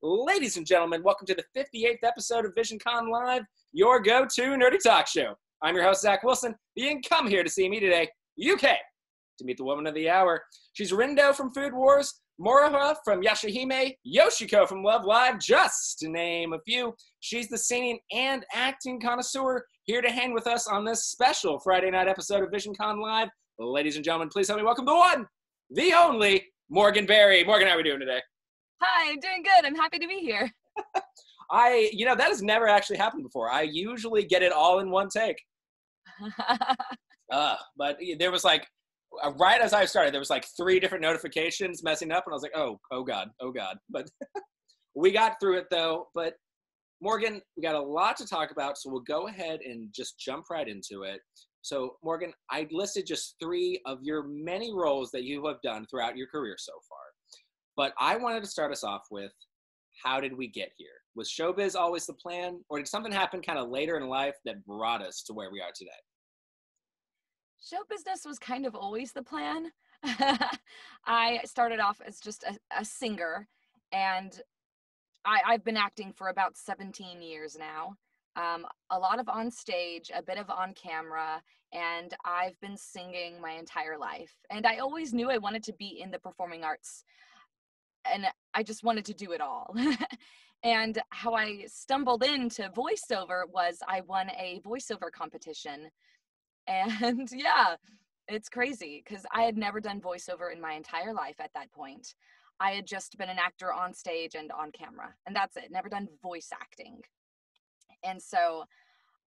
Ladies and gentlemen, welcome to the 58th episode of VisionCon Live, your go to nerdy talk show. I'm your host, Zack Wilson. You can come here to see me today, UK, to meet the woman of the hour. She's Rindo from Food Wars, Moroha from Yashahime, Yoshiko from Love Live, just to name a few. She's the singing and acting connoisseur here to hang with us on this special Friday night episode of VisionCon Live. Ladies and gentlemen, please help me welcome the one, the only, Morgan Berry. Morgan, how are we doing today? Hi, I'm doing good. I'm happy to be here. I, you know, that has never actually happened before. I usually get it all in one take. uh, but there was like, uh, right as I started, there was like three different notifications messing up, and I was like, oh, oh God, oh God. But we got through it though. But Morgan, we got a lot to talk about, so we'll go ahead and just jump right into it. So, Morgan, I listed just three of your many roles that you have done throughout your career so far. But I wanted to start us off with how did we get here? Was showbiz always the plan, or did something happen kind of later in life that brought us to where we are today? Show business was kind of always the plan. I started off as just a, a singer, and I, I've been acting for about 17 years now. Um, a lot of on stage, a bit of on camera, and I've been singing my entire life. And I always knew I wanted to be in the performing arts, and I just wanted to do it all. and how I stumbled into voiceover was I won a voiceover competition. And yeah, it's crazy because I had never done voiceover in my entire life at that point. I had just been an actor on stage and on camera, and that's it. Never done voice acting. And so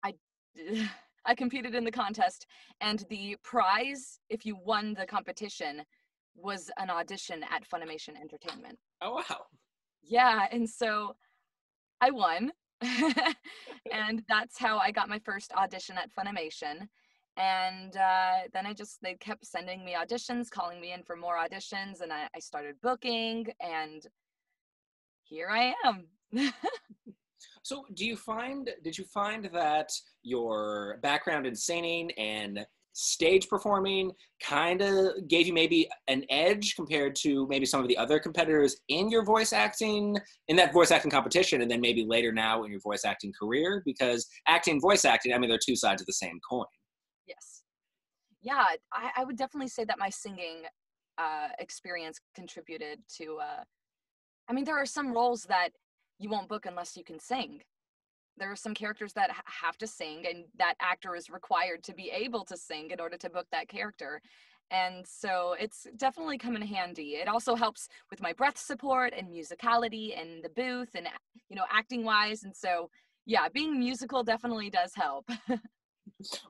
I I competed in the contest and the prize if you won the competition was an audition at Funimation Entertainment. Oh wow. Yeah, and so I won. and that's how I got my first audition at Funimation. And uh, then I just, they kept sending me auditions, calling me in for more auditions, and I, I started booking, and here I am. So, do you find, did you find that your background in singing and stage performing kind of gave you maybe an edge compared to maybe some of the other competitors in your voice acting, in that voice acting competition, and then maybe later now in your voice acting career? Because acting, voice acting, I mean, they're two sides of the same coin. Yes. Yeah, I, I would definitely say that my singing uh, experience contributed to. Uh, I mean, there are some roles that you won't book unless you can sing. There are some characters that have to sing, and that actor is required to be able to sing in order to book that character. And so it's definitely come in handy. It also helps with my breath support and musicality and the booth and, you know, acting wise. And so, yeah, being musical definitely does help.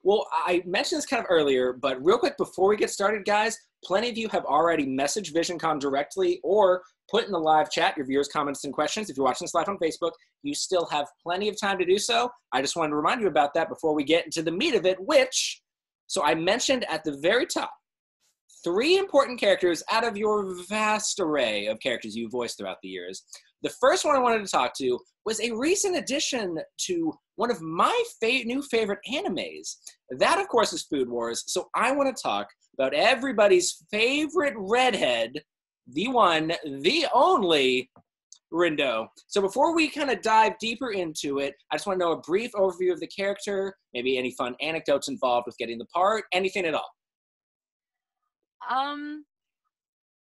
Well, I mentioned this kind of earlier, but real quick before we get started, guys, plenty of you have already messaged VisionCon directly or put in the live chat your viewers' comments and questions. If you're watching this live on Facebook, you still have plenty of time to do so. I just wanted to remind you about that before we get into the meat of it, which, so I mentioned at the very top, three important characters out of your vast array of characters you voiced throughout the years. The first one I wanted to talk to was a recent addition to one of my fa- new favorite animes. That, of course, is Food Wars. So I want to talk about everybody's favorite redhead, the one, the only Rindo. So before we kind of dive deeper into it, I just want to know a brief overview of the character, maybe any fun anecdotes involved with getting the part, anything at all. Um,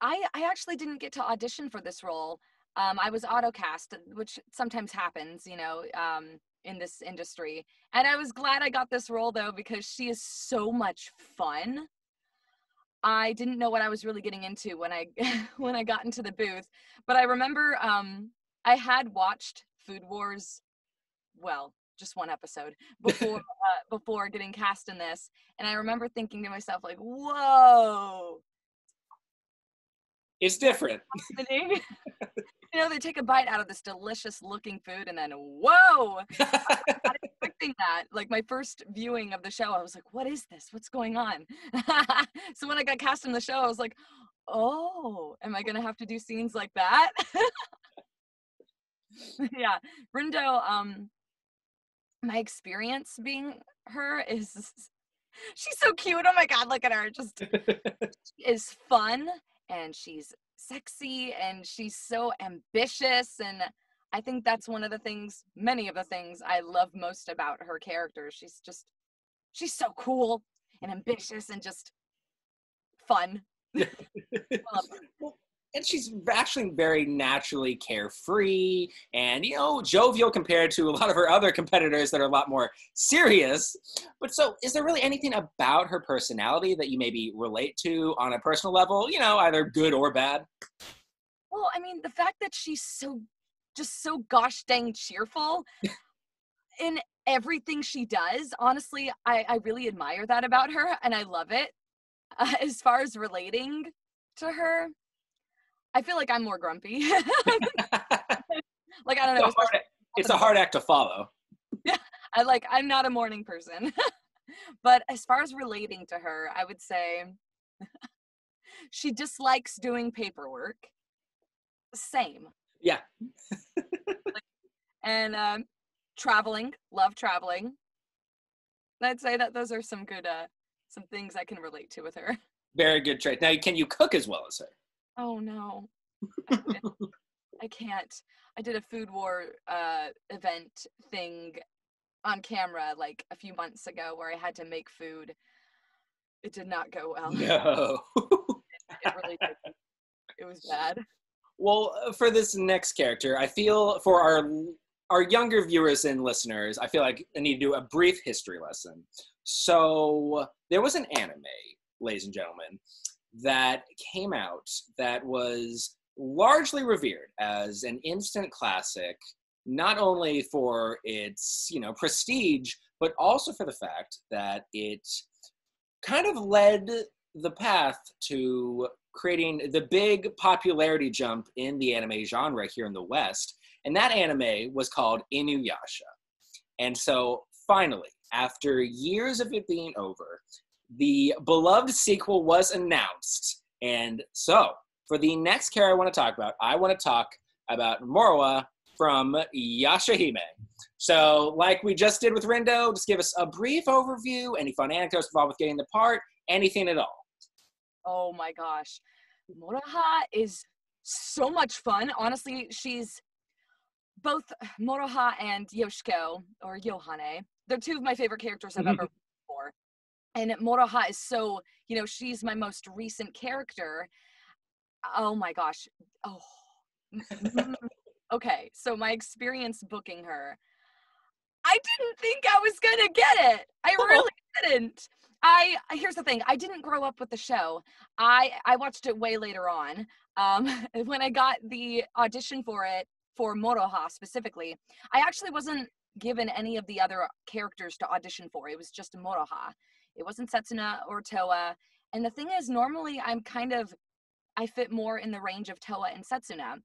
I I actually didn't get to audition for this role. Um, I was autocast, which sometimes happens, you know, um, in this industry. And I was glad I got this role though because she is so much fun. I didn't know what I was really getting into when I when I got into the booth, but I remember um, I had watched Food Wars, well, just one episode before uh, before getting cast in this, and I remember thinking to myself like, "Whoa, it's different." you know, they take a bite out of this delicious looking food and then, whoa, I not expecting that. Like my first viewing of the show, I was like, what is this? What's going on? so when I got cast in the show, I was like, oh, am I going to have to do scenes like that? yeah. Rindo, um, my experience being her is she's so cute. Oh my god, look at her. Just is fun and she's sexy and she's so ambitious and I think that's one of the things, many of the things I love most about her character. She's just, she's so cool and ambitious and just fun. Um, well, and she's actually very naturally carefree and you know jovial compared to a lot of her other competitors that are a lot more serious. But so is there really anything about her personality that you maybe relate to on a personal level you know either good or bad? Well i mean the fact that she's so just so gosh dang cheerful in everything she does honestly i i really admire that about her and i love it uh, as far as relating to her I feel like I'm more grumpy. like I don't know. It's a, hard, it's a hard act to follow. Yeah, I like I'm not a morning person. but as far as relating to her, I would say she dislikes doing paperwork. Same. Yeah. like, and um, traveling, love traveling. I'd say that those are some good uh some things I can relate to with her. Very good trait. Now, can you cook as well as her? Oh no. I can't. I did a food war uh, event thing on camera like a few months ago where I had to make food. It did not go well. No. it, it really did. It was bad. Well, uh, for this next character, I feel for our our younger viewers and listeners, I feel like I need to do a brief history lesson. So there was an anime, ladies and gentlemen, that came out that was largely revered as an instant classic not only for its you know prestige but also for the fact that it kind of led the path to creating the big popularity jump in the anime genre here in the west and that anime was called inuyasha. And so finally after years of it being over the beloved sequel was announced. And so, for the next character I want to talk about, I want to talk about Moroha from Yashahime. So, like we just did with Rindo, just give us a brief overview, any fun anecdotes involved with getting the part, anything at all. Oh my gosh. Moroha is so much fun. Honestly, she's both Moroha and Yoshiko, or Yohane. They're two of my favorite characters I've mm-hmm. ever before and Moroha is so, you know, she's my most recent character. Oh my gosh. Oh. okay, so my experience booking her. I didn't think I was going to get it. I oh. really didn't. I here's the thing. I didn't grow up with the show. I I watched it way later on. Um, when I got the audition for it for Moroha specifically, I actually wasn't given any of the other characters to audition for. It was just Moroha. It wasn't Setsuna or Towa. And the thing is, normally I'm kind of, I fit more in the range of Towa and Setsuna.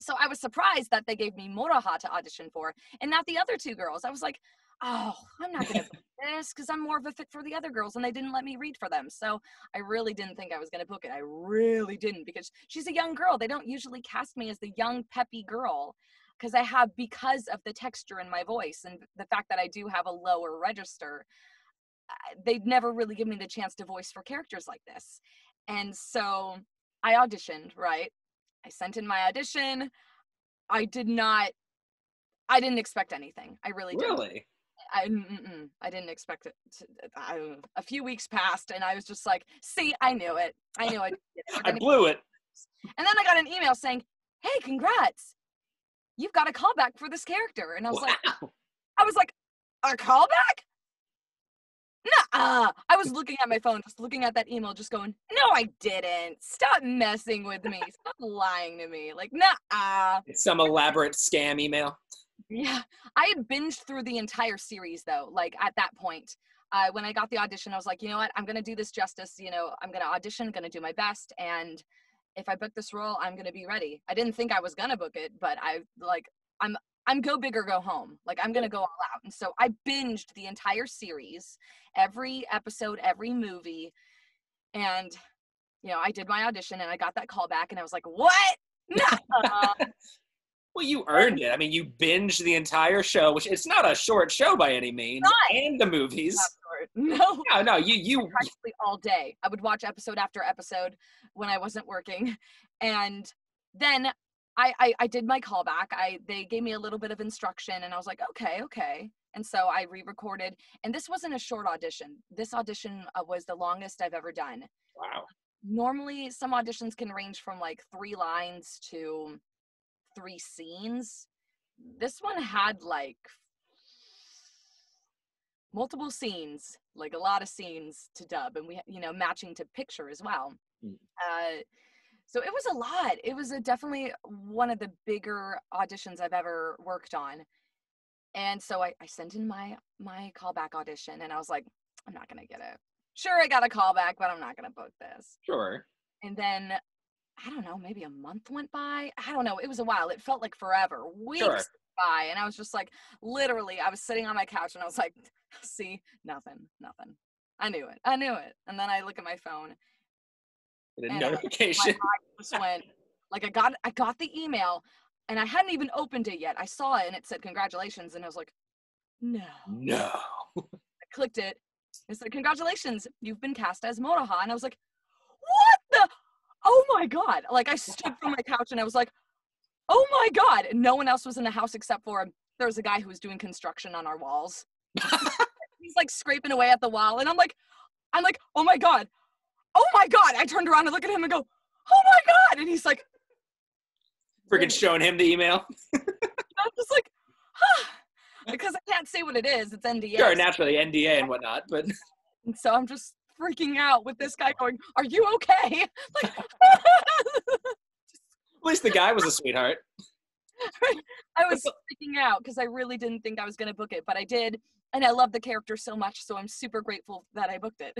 So I was surprised that they gave me Moroha to audition for and not the other two girls. I was like, oh, I'm not going to book this because I'm more of a fit for the other girls and they didn't let me read for them. So I really didn't think I was going to book it. I really didn't because she's a young girl. They don't usually cast me as the young, peppy girl because I have, because of the texture in my voice and the fact that I do have a lower register, they'd never really give me the chance to voice for characters like this. And so I auditioned, right? I sent in my audition. I did not, I didn't expect anything. I really didn't. Really? I, I didn't expect it. To, I, a few weeks passed, and I was just like, "See, I knew it. I knew it. I blew it." And then I got an email saying, "Hey, congrats! You've got a callback for this character." And I was wow. like, "I was like, a callback? Nah, I was looking at my phone, just looking at that email, just going, "No, I didn't. Stop messing with me. Stop lying to me. Like, nah." It's some elaborate scam email. Yeah, I had binged through the entire series though. Like at that point, uh, when I got the audition, I was like, you know what? I'm gonna do this justice. You know, I'm gonna audition, gonna do my best, and if I book this role, I'm gonna be ready. I didn't think I was gonna book it, but I like I'm I'm go big or go home. Like I'm gonna go all out. And so I binged the entire series, every episode, every movie, and you know I did my audition and I got that call back and I was like, what? well, you earned it. I mean, you binged the entire show, which it's not a short show by any means, not. and the movies. No, no, no. You you practically all day. I would watch episode after episode when I wasn't working, And then I, I I did my callback. I they gave me a little bit of instruction, and I was like, okay, okay. And so I re-recorded, and this wasn't a short audition. This audition uh, was the longest I've ever done. Wow. Normally, some auditions can range from like three lines to three scenes. This one had like multiple scenes, like a lot of scenes to dub, and we, you know, matching to picture as well. Mm. Uh, so it was a lot. It was a, definitely one of the bigger auditions I've ever worked on. And so I, I sent in my my callback audition, and I was like, I'm not gonna get it. Sure, I got a callback, but I'm not gonna book this. Sure. And then I don't know, maybe a month went by. I don't know. It was a while. It felt like forever. Weeks Sure. by, and I was just like, literally, I was sitting on my couch, and I was like, see, nothing, nothing. I knew it. I knew it. And then I look at my phone, a And, notification. just went like I got I got the email and I hadn't even opened it yet. I saw it and it said congratulations and I was like, no. no. I clicked it. It said congratulations, you've been cast as Moroha and I was like, what the? Oh my god! Like I stood from my couch and I was like, oh my god! And no one else was in the house except for there was a guy who was doing construction on our walls. He's like scraping away at the wall and I'm like, I'm like, oh my god, oh my god! I turned around and look at him and go, oh my god! And he's like. Freaking showing him the email. I'm just like, huh. because I can't say what it is. It's NDA. Sure, naturally NDA and whatnot, but and so I'm just freaking out with this guy going, "Are you okay?" Like, at least the guy was a sweetheart. I was freaking out because I really didn't think I was gonna book it, but I did, and I love the character so much, so I'm super grateful that I booked it.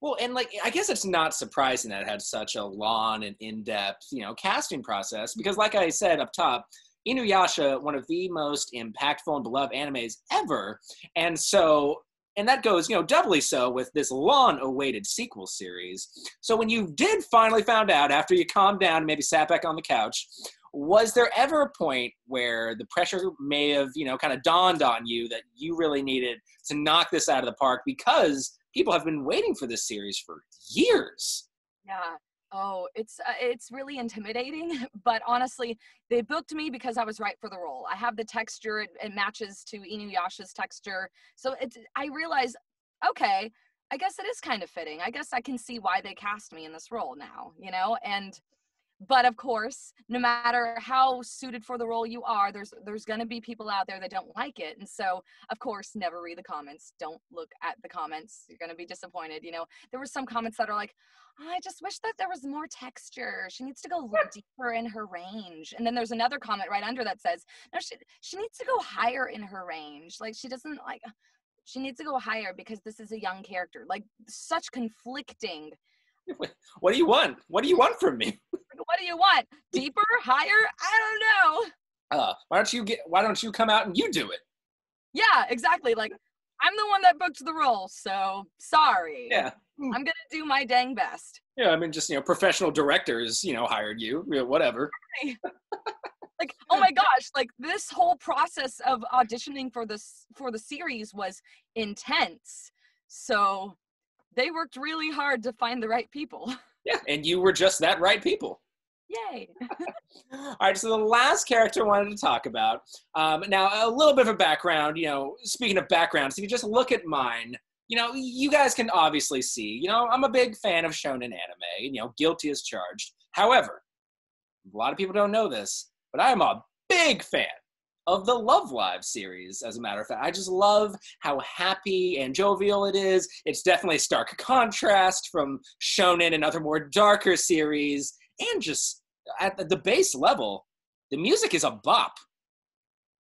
Well, and like I guess it's not surprising that it had such a long and in-depth, you know, casting process because, like I said up top, Inuyasha, one of the most impactful and beloved animes ever, and so and that goes, you know, doubly so with this long-awaited sequel series. So when you did finally found out after you calmed down and maybe sat back on the couch, was there ever a point where the pressure may have, you know, kind of dawned on you that you really needed to knock this out of the park because people have been waiting for this series for years. Yeah. Oh, it's uh, it's really intimidating, but honestly, they booked me because I was right for the role. I have the texture; it, it matches to Inuyasha's texture, so it's. I realize, okay, I guess it is kind of fitting. I guess I can see why they cast me in this role now, you know. And, but of course, no matter how suited for the role you are, there's there's gonna be people out there that don't like it, and so of course, never read the comments. Don't look at the comments. You're gonna be disappointed. You know, there were some comments that are like I just wish that there was more texture. She needs to go deeper in her range. And then there's another comment right under that says, no, she she needs to go higher in her range. Like she doesn't like she needs to go higher because this is a young character. Like such conflicting. What do you want? What do you want from me? What do you want? Deeper, higher? I don't know. Uh, why don't you get? Why don't you come out and you do it? Yeah, exactly. Like I'm the one that booked the role, so sorry. Yeah, I'm gonna do my dang best. yeah. I mean, just you know, professional directors, you know, hired you. you know, whatever. like oh my gosh like this whole process of auditioning for this for the series was intense so they worked really hard to find the right people Yeah, and you were just that right people. Yay All right, so the last character I wanted to talk about. Um, now, a little bit of a background. You know, speaking of backgrounds, if you just look at mine, you know, you guys can obviously see. You know, I'm a big fan of shonen anime. You know, guilty as charged. However, a lot of people don't know this, but I am a big fan of the Love Live series, as a matter of fact. I just love how happy and jovial it is. It's definitely stark contrast from shonen and other more darker series. And just at the- the base level, the music is a bop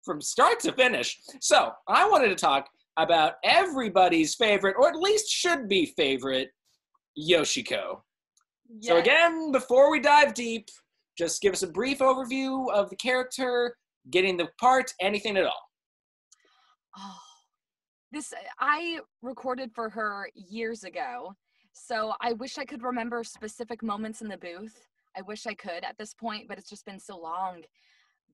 from start to finish. So I wanted to talk about everybody's favorite, or at least should be favorite, Yoshiko. So again, before we dive deep, just give us a brief overview of the character, getting the part, anything at all. Oh, this I recorded for her years ago, so I wish I could remember specific moments in the booth. I wish I could at this point, but it's just been so long.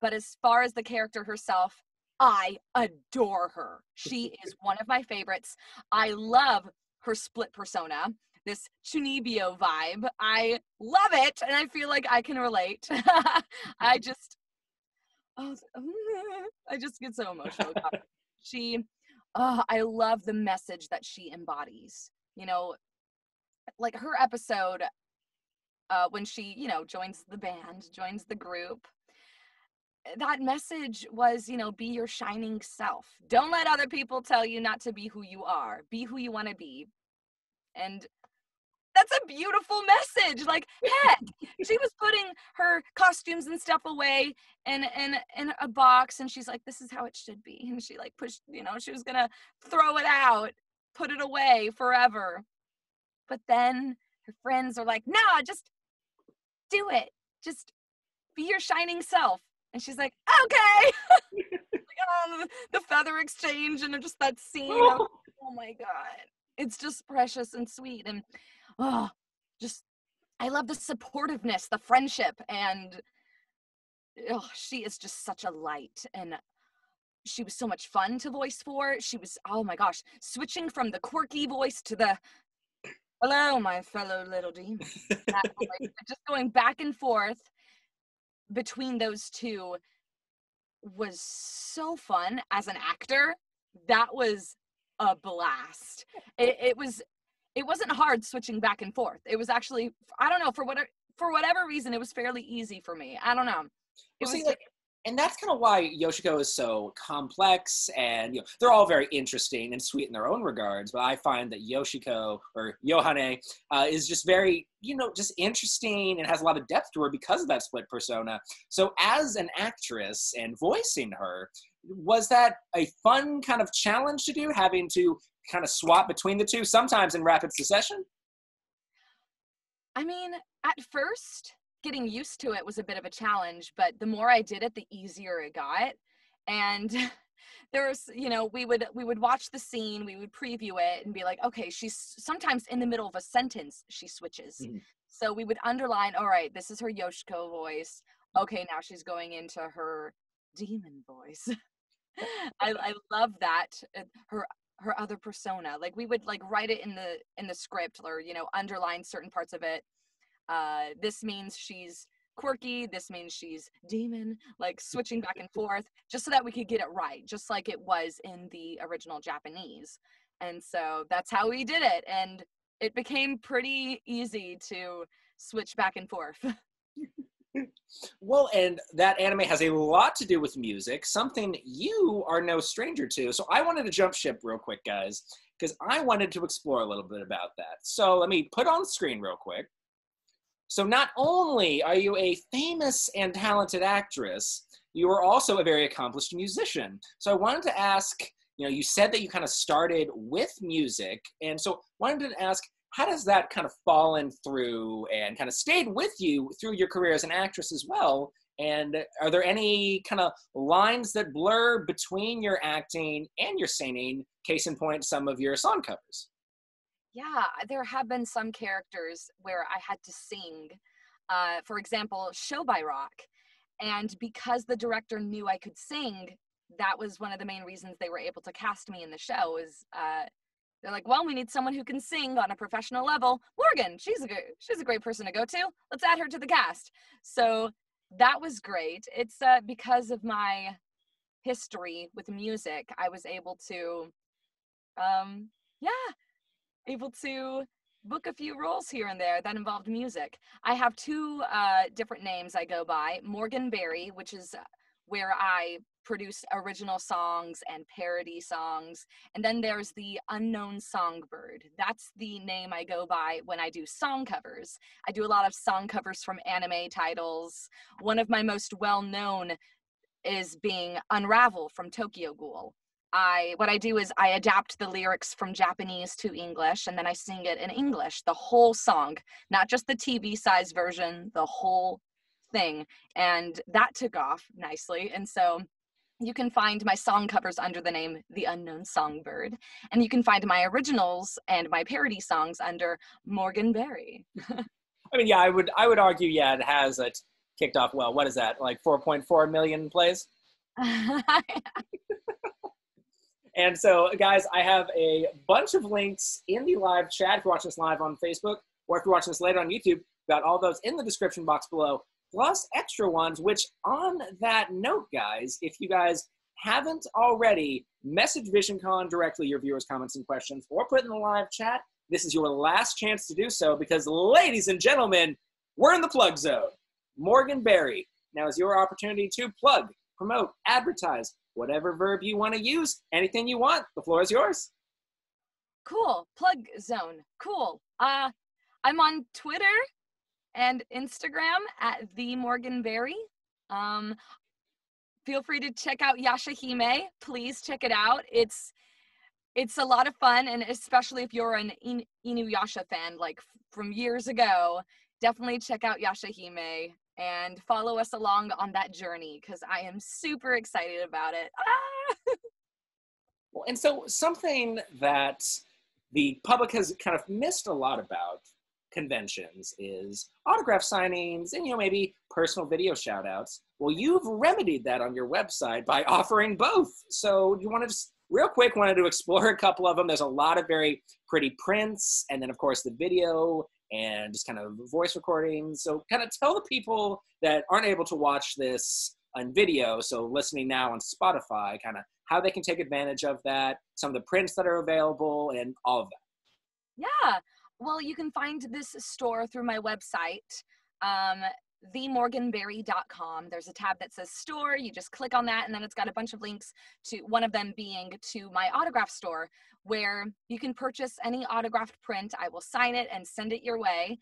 But as far as the character herself, I adore her. She is one of my favorites. I love her split persona. this Chunibyo vibe. I love it, and I feel like I can relate. I mm-hmm. just, oh, I just get so emotional. she, oh, I love the message that she embodies. You know, like her episode uh, when she, you know, joins the band, joins the group that message was, you know, be your shining self. Don't let other people tell you not to be who you are. Be who you want to be. And that's a beautiful message. Like, heck, she was putting her costumes and stuff away in in in a box, and she's like, "This is how it should be." And she like pushed, you know, she was gonna throw it out, put it away forever. But then her friends are like, "Nah, just do it. Just be your shining self." And she's like, okay. like, oh, the feather exchange and just that scene. Of, oh my God. It's just precious and sweet. And oh, just, I love the supportiveness, the friendship. And oh, she is just such a light. And she was so much fun to voice for. She was, oh my gosh, switching from the quirky voice to the hello, my fellow little demons. just going back and forth between those two was so fun as an actor. That was a blast. It, it was it wasn't hard switching back and forth. It was actually I don't know for whatever for whatever reason it was fairly easy for me. I don't know. It well, was see, like, and that's kind of why Yoshiko is so complex and you know they're all very interesting and sweet in their own regards. But I find that Yoshiko or Yohane uh, is just very you know just interesting and has a lot of depth to her because of that split persona. So as an actress and voicing her, was that a fun kind of challenge to do, having to kind of swap between the two sometimes in rapid succession? I mean, at first getting used to it was a bit of a challenge, but the more I did it, the easier it got. And there was, you know, we would we would watch the scene, we would preview it and be like, okay, she's sometimes in the middle of a sentence, she switches. Mm-hmm. So we would underline, all right, this is her Yoshiko voice. Okay, now she's going into her demon voice. I, I love that uh, her her other persona. Like we would like write it in the in the script or you know underline certain parts of it uh, this means she's quirky this means she's demon like switching back and forth just so that we could get it right just like it was in the original japanese. And so that's how we did it and it became pretty easy to switch back and forth. Well and that anime has a lot to do with music something you are no stranger to so i wanted to jump ship real quick guys because i wanted to explore a little bit about that. So let me put on screen real quick so not only are you a famous and talented actress, you are also a very accomplished musician. So I wanted to ask, you know, you said that you kind of started with music, and so I wanted to ask, how does that kind of fallen through and kind of stayed with you through your career as an actress as well? And are there any kind of lines that blur between your acting and your singing? Case in point, some of your song covers yeah there have been some characters where i had to sing uh, for example show by rock and because the director knew i could sing that was one of the main reasons they were able to cast me in the show is uh, they're like well we need someone who can sing on a professional level. Morgan she's a good she's a great person to go to. Let's add her to the cast. So that was great. It's uh, because of my history with music i was able to um yeah able to book a few roles here and there that involved music. I have two uh, different names I go by Morgan Berry, which is where I produce original songs and parody songs. And then there's the Unknown Songbird. That's the name I go by when I do song covers. I do a lot of song covers from anime titles. One of my most well known is being Unravel from Tokyo Ghoul. I what I do is I adapt the lyrics from Japanese to English and then I sing it in English, the whole song, not just the TV size version, the whole thing. And that took off nicely. And so you can find my song covers under the name The Unknown Songbird. And you can find my originals and my parody songs under Morgan Berry. I mean, yeah, I would I would argue, yeah, it has it kicked off well. What is that? Like 4.4 million plays? And so, guys, I have a bunch of links in the live chat if you're watching this live on Facebook, or if you're watching this later on YouTube, got all those in the description box below, plus extra ones, which on that note, guys, if you guys haven't already, message VisionCon directly your viewers' comments and questions, or put in the live chat. This is your last chance to do so because, ladies and gentlemen, we're in the plug zone. Morgan Berry, now is your opportunity to plug, promote, advertise, whatever verb you want to use, anything you want. The floor is yours. Cool. Plug zone. Cool. Uh, I'm on Twitter and Instagram at the Morgan Berry. Um, feel free to check out Yashahime. Please check it out. It's it's a lot of fun, and especially if you're an In- Inuyasha fan, like from years ago, definitely check out Yashahime and follow us along on that journey because I am super excited about it. Ah! well, and so something that the public has kind of missed a lot about conventions is autograph signings and you know maybe personal video shout outs well you've remedied that on your website by offering both so you want to just real quick wanted to explore a couple of them there's a lot of very pretty prints and then of course the video and just kind of voice recordings. So kind of tell the people that aren't able to watch this on video so listening now on spotify kind of how they can take advantage of that some of the prints that are available and all of that. Yeah. Well, you can find this store through my website, um, themorganberry.com. There's a tab that says store. You just click on that, and then it's got a bunch of links to one of them being to my autograph store, where you can purchase any autographed print. I will sign it and send it your way.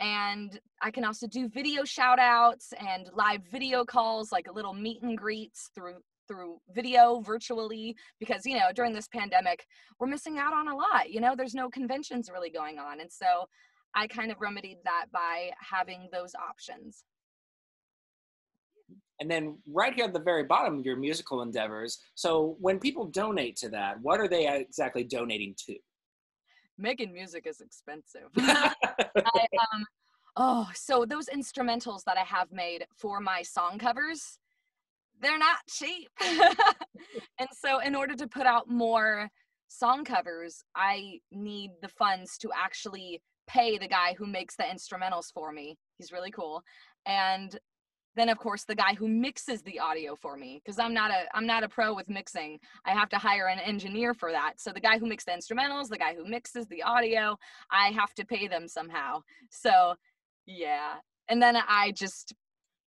And I can also do video shout outs and live video calls, like a little meet and greets through through video virtually because you know during this pandemic we're missing out on a lot you know there's no conventions really going on and so i kind of remedied that by having those options. And then right here at the very bottom your musical endeavors so when people donate to that what are they exactly donating to? Making music is expensive. I, um, oh so those instrumentals that i have made for my song covers they're not cheap. and so, in order to put out more song covers, I need the funds to actually pay the guy who makes the instrumentals for me. He's really cool. And then of course the guy who mixes the audio for me because i'm not a i'm not a pro with mixing i have to hire an engineer for that so the guy who makes the instrumentals the guy who mixes the audio i have to pay them somehow so yeah and then i just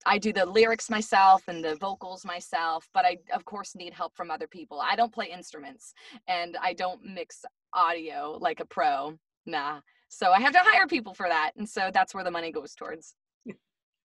I do the lyrics myself and the vocals myself, but I of course need help from other people. I don't play instruments and I don't mix audio like a pro. Nah. So I have to hire people for that. And so that's where the money goes towards.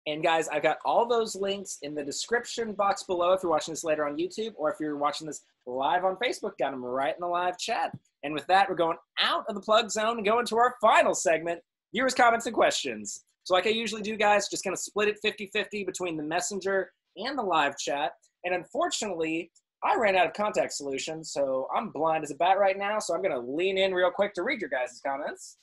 And guys, I've got all those links in the description box below if you're watching this later on YouTube or if you're watching this live on Facebook, got them right in the live chat. And with that, we're going out of the plug zone and going to our final segment, viewers' comments and questions. So like I usually do, guys, just gonna split it 50-50 between the messenger and the live chat. And unfortunately, I ran out of contact solutions, so I'm blind as a bat right now, so I'm gonna lean in real quick to read your guys' comments.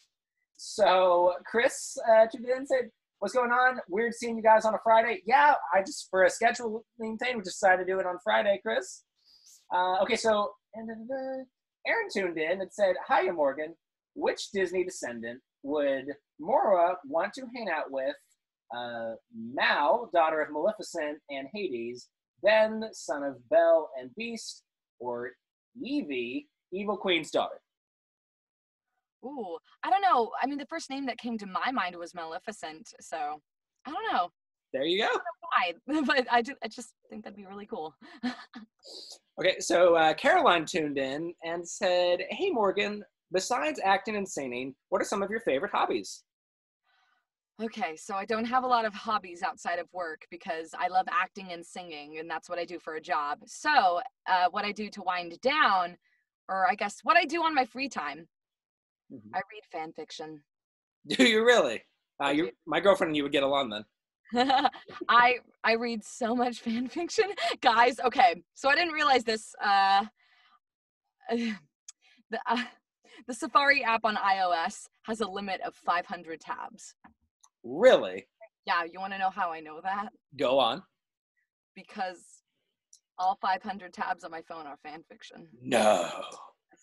So Chris uh, in said, what's going on? Weird seeing you guys on a Friday. Yeah, I just, for a scheduling thing, we decided to do it on Friday, Chris. Uh, okay, so and uh, Aaron tuned in and said, Hiya, Morgan. Which Disney descendant would Mora want to hang out with uh, daughter of Maleficent and Hades, then son of Belle and Beast, or Evie, Evil Queen's daughter? Ooh, I don't know. I mean, the first name that came to my mind was Maleficent, so I don't know. There you go. why, but I, just, I just think that'd be really cool. okay, so uh, Caroline tuned in and said, "Hey Morgan, besides acting and singing, what are some of your favorite hobbies?" Okay, so I don't have a lot of hobbies outside of work because I love acting and singing, and that's what I do for a job. So, uh, what I do to wind down, or I guess what I do on my free time, mm-hmm. I read fan fiction. Do you really? Uh, you, my girlfriend and you would get along then. I I read so much fan fiction, guys. Okay, so I didn't realize this. Uh, the uh, the Safari app on iOS has a limit of 500 tabs. Really? Yeah, you want to know how I know that? Go on. Because all 500 tabs on my phone are fan fiction. No.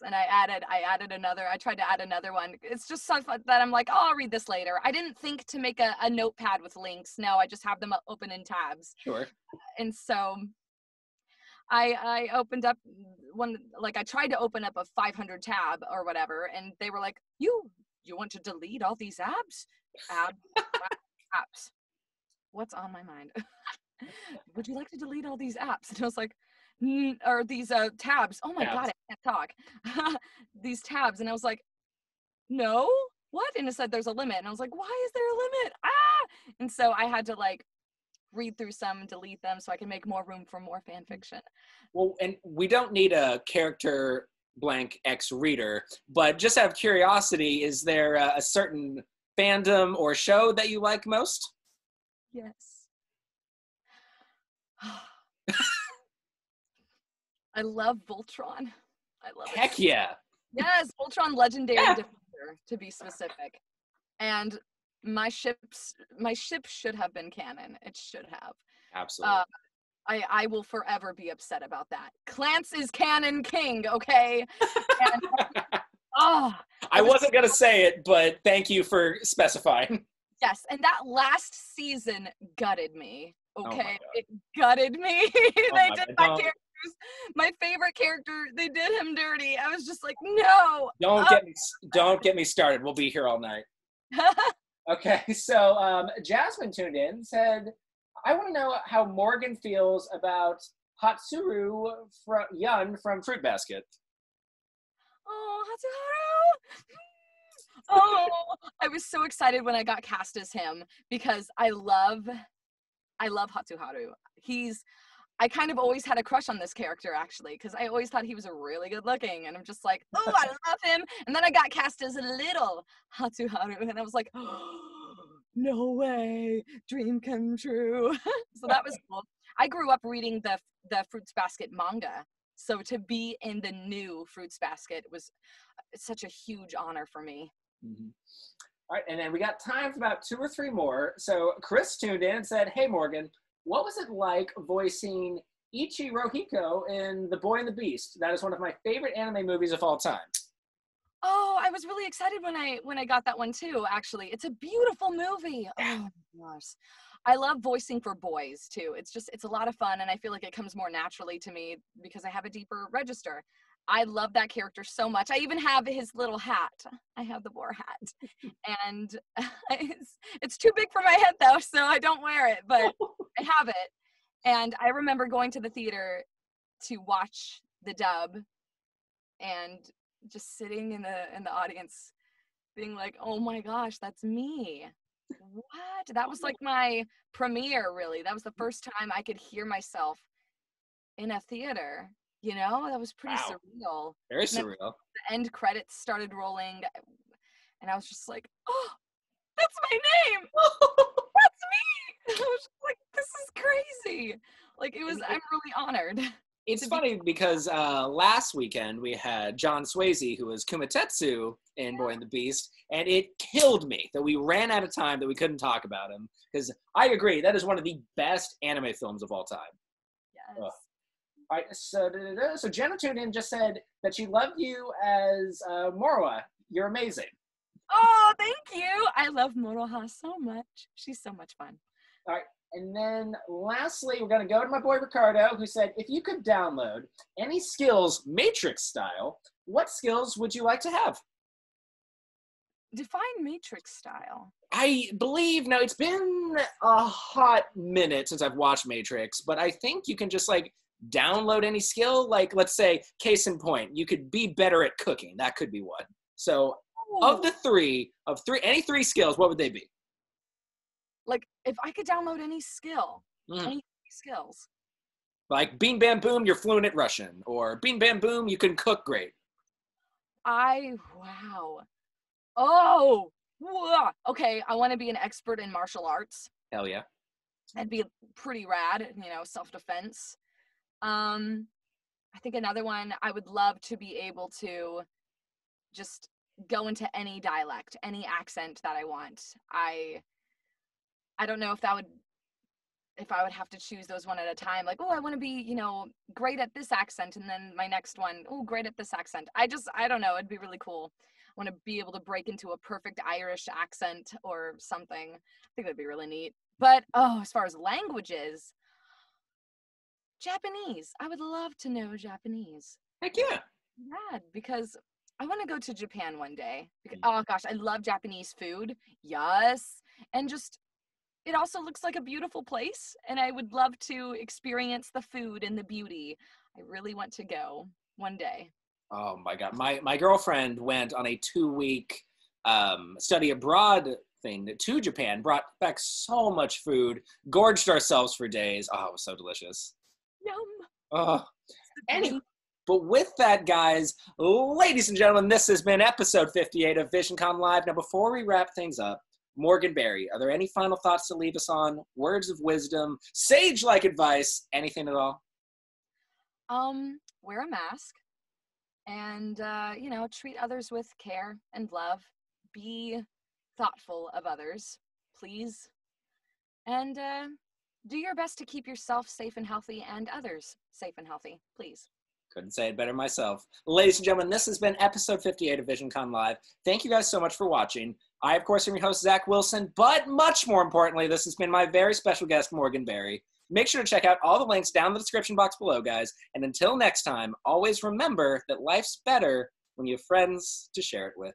And I added, I added another. I tried to add another one. It's just something that I'm like, oh, I'll read this later. I didn't think to make a, a notepad with links. No, I just have them open in tabs. Sure. And so I I opened up one like I tried to open up a 500 tab or whatever, and they were like, "You you want to delete all these apps? Ab, apps? What's on my mind? Would you like to delete all these apps?" And I was like, "Or these uh, tabs? Oh my tabs. god, I can't talk. these tabs." And I was like, "No." What? And it said there's a limit. And I was like, why is there a limit? Ah! And so I had to like read through some delete them so I can make more room for more fan fiction. Well, and we don't need a character blank X reader, but just out of curiosity, is there a, a certain fandom or show that you like most? Yes. I love Voltron. I love Heck it. yeah. Yes, Voltron Legendary yeah. Defender to be specific. And my ships my ship should have been canon it should have absolutely uh, I, I will forever be upset about that. Klance is canon king, okay? And, oh, I wasn't gonna say it, but thank you for specifying. Yes, and that last season gutted me. Oh okay, oh it gutted me. they oh did my characters, my favorite character. They did him dirty. I was just like, no. Don't uh, get me. Don't get me started. We'll be here all night. Okay, so um, Jasmine tuned in, said, I want to know how Morgan feels about Hatsuru from Yun from Fruit Basket. Oh, Hatsuru! oh, I was so excited when I got cast as him because I love, I love Hatsuharu. He's I kind of always had a crush on this character actually, because I always thought he was really good looking, and I'm just like, oh, I love him. And then I got cast as a little Hatsuharu, and I was like, oh, no way, dream come true. so that was cool. I grew up reading the the Fruits Basket manga, so to be in the new Fruits Basket was uh, such a huge honor for me. Mm-hmm. All right, and then we got time for about two or three more. So Chris tuned in and said, "Hey Morgan, what was it like voicing Ichirohiko in The Boy and the Beast? That is one of my favorite anime movies of all time. Oh, I was really excited when I when I got that one too. Actually, it's a beautiful movie. Oh my gosh. I love voicing for boys too. It's just it's a lot of fun and I feel like it comes more naturally to me because I have a deeper register. I love that character so much. I even have his little hat. I have the boar hat. and it's, it's too big for my head though, so I don't wear it, but I have it. And I remember going to the theater to watch the dub and just sitting in the in the audience being like, "Oh my gosh, that's me." What? That was like my premiere really. That was the mm. first time I could hear myself in a theater you know that was pretty wow. surreal very surreal the end credits started rolling and i was just like oh that's my name that's me i was like this is crazy like it was i'm really honored it's funny because uh, last weekend we had John Swasey, who was Kumatetsu in Boy and the Beast, and it killed me that we ran out of time that we couldn't talk about him. Because I agree, that is one of the best anime films of all time. Yes. Ugh. All right, so, so Jenna tuned in just said that she loved you as uh, Moroha. You're amazing. Oh, thank you. I love Moroha so much. She's so much fun. All right, and then lastly, we're going to go to my boy Ricardo, who said, if you could download any skills Matrix style, what skills would you like to have? Define Matrix style. I believe now it's been a hot minute since I've watched Matrix, but I think you can just like download any skill. Like, let's say, case in point, you could be better at cooking. That could be one. So, of the three, of three, any three skills, what would they be? Like, if I could download any skill, mm. any skills. Like, bean bam boom, you're fluent at Russian, or bean bam boom, you can cook great. I wow. Oh, whoa. okay. I want to be an expert in martial arts. Hell yeah. That'd be pretty rad, you know, self defense. Um, I think another one I would love to be able to just go into any dialect, any accent that I want. I I don't know if that would if I would have to choose those one at a time, like, oh, I want to be, you know, great at this accent, and then my next one, oh, great at this accent. I just, I don't know, it'd be really cool. I want to be able to break into a perfect Irish accent or something. I think that'd be really neat. But oh, as far as languages, Japanese. I would love to know Japanese. Heck yeah. Yeah, because I want to go to Japan one day. Because, oh gosh, I love Japanese food. Yes. And just it also looks like a beautiful place and I would love to experience the food and the beauty. I really want to go one day. Oh my god. My my girlfriend went on a 2-week um, study abroad thing to Japan, brought back so much food, gorged ourselves for days. Oh, it was so delicious. Yum. Oh. Anyway, but with that, guys, ladies and gentlemen, this has been episode 58 of VisionCon Live. Now, before we wrap things up, Morgan Berry, are there any final thoughts to leave us on? Words of wisdom, sage like advice, anything at all? Um, wear a mask and, uh, you know, treat others with care and love. Be thoughtful of others, please. And uh, do your best to keep yourself safe and healthy and others safe and healthy, please. Couldn't say it better myself. Ladies and gentlemen, this has been episode 58 of VisionCon Live. Thank you guys so much for watching. I, of course, am your host, Zack Wilson, but much more importantly, this has been my very special guest, Morgan Berry. Make sure to check out all the links down in the description box below, guys. And until next time, always remember that life's better when you have friends to share it with.